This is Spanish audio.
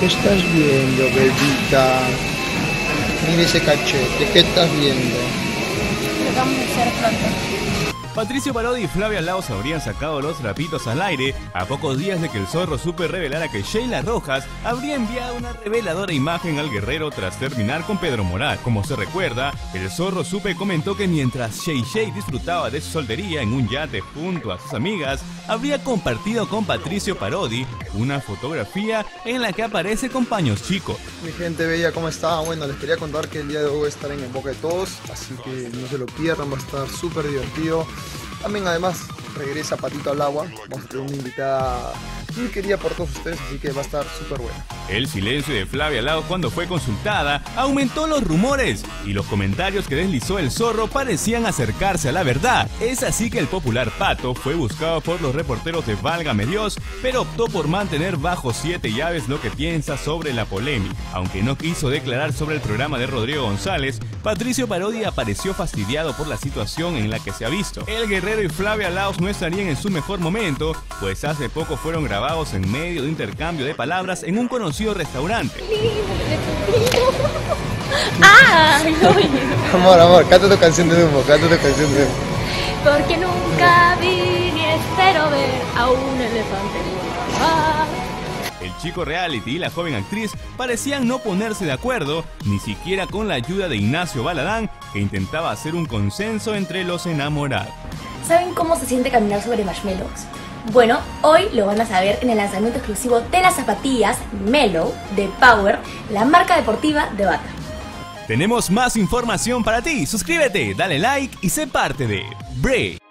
¿Qué estás viendo, bebita? Mira ese cachete, ¿qué estás viendo? A. Patricio Parodi y Flavia Laos habrían sacado los trapitos al aire a pocos días de que el zorro supe revelara que Sheila Rojas habría enviado una reveladora imagen al guerrero tras terminar con Pedro Moral. Como se recuerda, el zorro supe comentó que mientras Shay Shay disfrutaba de su soltería en un yate junto a sus amigas, habría compartido con Patricio Parodi una fotografía en la que aparece con paños chicos. Mi gente bella, ¿cómo está? Bueno, les quería contar que el día de hoy voy a estar en En Boca de Todos, así que no se lo pierdan, va a estar súper divertido. También además regresa Patito al agua, vamos a tener una invitada muy querida por todos ustedes, así que va a estar súper buena. El silencio de Flavia Laos cuando fue consultada aumentó los rumores y los comentarios que deslizó el zorro parecían acercarse a la verdad. Es así que el popular pato fue buscado por los reporteros de Válgame Dios, pero optó por mantener bajo siete llaves lo que piensa sobre la polémica. Aunque no quiso declarar sobre el programa de Rodrigo González, Patricio Parodi apareció fastidiado por la situación en la que se ha visto. El guerrero y Flavia Laos no estarían en su mejor momento, pues hace poco fueron grabados en medio de intercambio de palabras en un conocido restaurante. ¡Ay, oye! Amor, amor, canta tu canción de humo, canta tu canción de humo. Porque nunca vi ni espero ver a un elefante volar. El chico reality y la joven actriz parecían no ponerse de acuerdo, ni siquiera con la ayuda de Ignacio Baladán, que intentaba hacer un consenso entre los enamorados. ¿Saben cómo se siente caminar sobre marshmallows? Bueno, hoy lo van a saber en el lanzamiento exclusivo de las zapatillas Mellow de Power, la marca deportiva de Bata. Tenemos más información para ti. Suscríbete, dale like y sé parte de Break.